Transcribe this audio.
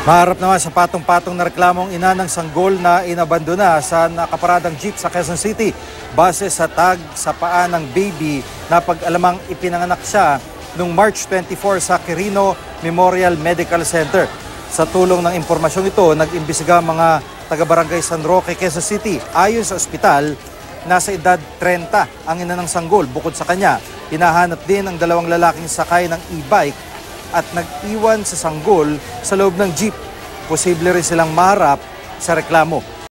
Maharap naman sa patong-patong na reklamong ina ng sanggol na inabandona sa nakaparadang jeep sa Quezon City base sa tag sa paa ng baby na pag-alamang ipinanganak siya noong March 24 sa Quirino Memorial Medical Center. Sa tulong ng impormasyong ito, nag-imbisiga mga taga-barangay San Roque, Quezon City. Ayon sa ospital, nasa edad 30 ang ina ng sanggol. Bukod sa kanya, hinahanap din ang dalawang lalaking sakay ng e-bike at nag-iwan sa sanggol sa loob ng jeep. Posible rin silang maharap sa reklamo.